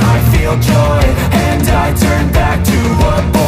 I feel joy And I turn back to a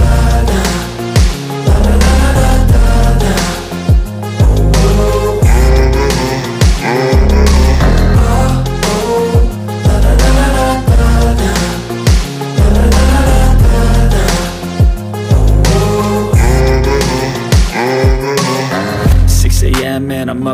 Six